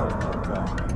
Música